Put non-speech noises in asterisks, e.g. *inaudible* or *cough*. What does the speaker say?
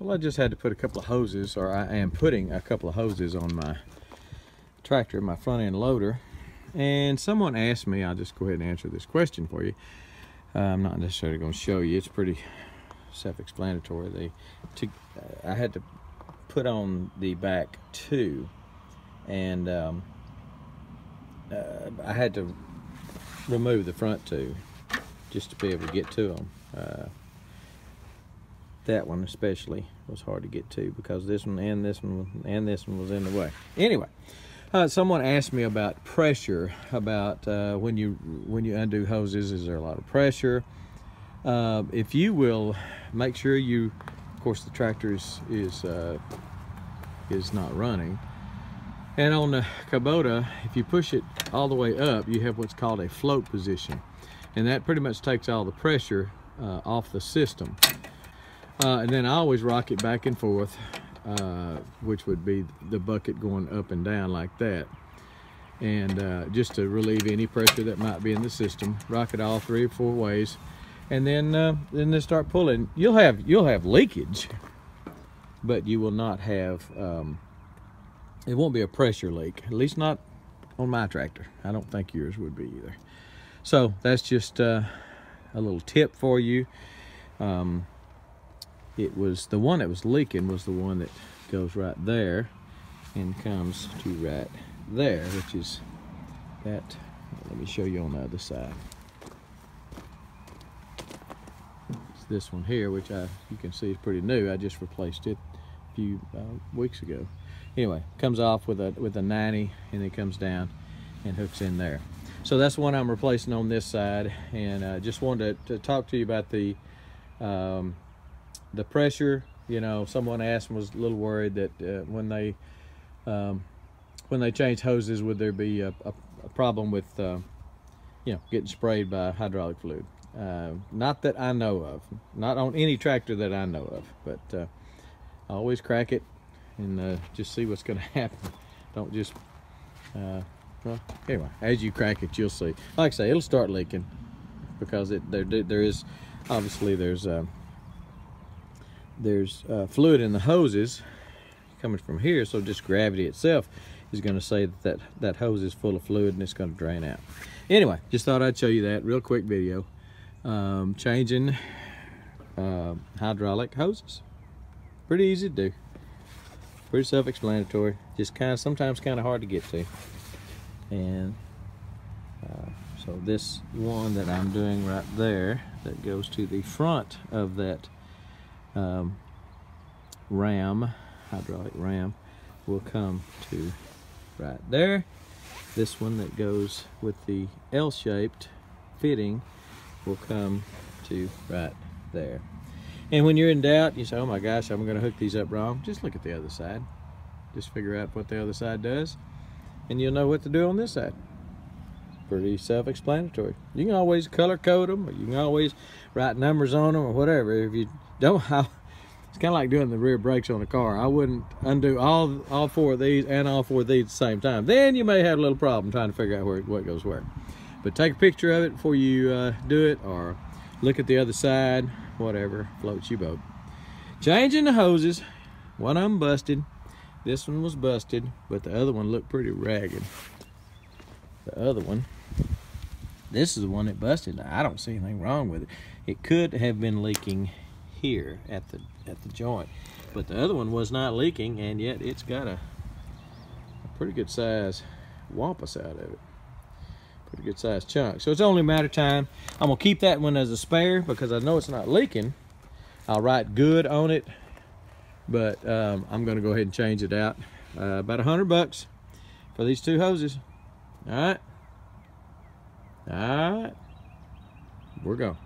Well, I just had to put a couple of hoses, or I am putting a couple of hoses on my tractor, my front end loader. And someone asked me, I'll just go ahead and answer this question for you. Uh, I'm not necessarily going to show you, it's pretty self-explanatory. They, to, uh, I had to put on the back two, and um, uh, I had to remove the front two just to be able to get to them. That one especially was hard to get to because this one and this one and this one was in the way. Anyway, uh, someone asked me about pressure, about uh, when you when you undo hoses, is there a lot of pressure? Uh, if you will make sure you, of course, the tractor is is, uh, is not running. And on the Kubota, if you push it all the way up, you have what's called a float position. And that pretty much takes all the pressure uh, off the system. Uh, and then I always rock it back and forth, uh, which would be the bucket going up and down like that. And uh, just to relieve any pressure that might be in the system, rock it all three or four ways, and then uh, then then start pulling. You'll have you'll have leakage, but you will not have. Um, it won't be a pressure leak, at least not on my tractor. I don't think yours would be either. So that's just uh, a little tip for you. Um, it was the one that was leaking was the one that goes right there and comes to right there which is that. Let me show you on the other side. It's this one here which I you can see is pretty new. I just replaced it a few uh, weeks ago. Anyway comes off with a with a 90 and it comes down and hooks in there. So that's one I'm replacing on this side and uh, just wanted to, to talk to you about the um, the pressure, you know, someone asked was a little worried that uh, when they um, when they change hoses, would there be a, a, a problem with uh, you know getting sprayed by hydraulic fluid? Uh, not that I know of, not on any tractor that I know of, but uh, I always crack it and uh, just see what's going *laughs* to happen. Don't just uh, well anyway. As you crack it, you'll see. Like I say, it'll start leaking because it there there is obviously there's there's uh, fluid in the hoses coming from here so just gravity itself is going to say that, that that hose is full of fluid and it's going to drain out. Anyway just thought I'd show you that real quick video. Um, changing uh, hydraulic hoses. Pretty easy to do. Pretty self-explanatory. Just kind of sometimes kind of hard to get to. And uh, so this one that I'm doing right there that goes to the front of that um, ram, hydraulic ram, will come to right there. This one that goes with the L-shaped fitting will come to right there. And when you're in doubt, you say, oh my gosh, I'm gonna hook these up wrong. Just look at the other side. Just figure out what the other side does and you'll know what to do on this side. Pretty self-explanatory. You can always color code them or you can always write numbers on them or whatever. If you don't *laughs* it's kind of like doing the rear brakes on a car. I wouldn't undo all all four of these and all four of these at the same time. Then you may have a little problem trying to figure out where what goes where. But take a picture of it before you uh, do it or look at the other side whatever floats your boat. Changing the hoses. One of them busted. This one was busted but the other one looked pretty ragged the other one. This is the one that busted. I don't see anything wrong with it. It could have been leaking here at the at the joint but the other one was not leaking and yet it's got a, a pretty good size wampus out of it. Pretty good size chunk. So it's only a matter of time. I'm gonna keep that one as a spare because I know it's not leaking. I'll write good on it but um, I'm gonna go ahead and change it out. Uh, about a hundred bucks for these two hoses all right. All right. We're going